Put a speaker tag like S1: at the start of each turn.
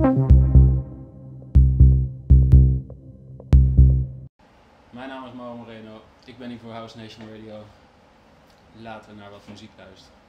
S1: Mijn naam is Mauro Moreno. Ik ben hier voor House Nation Radio. Laten we naar wat muziek luisteren.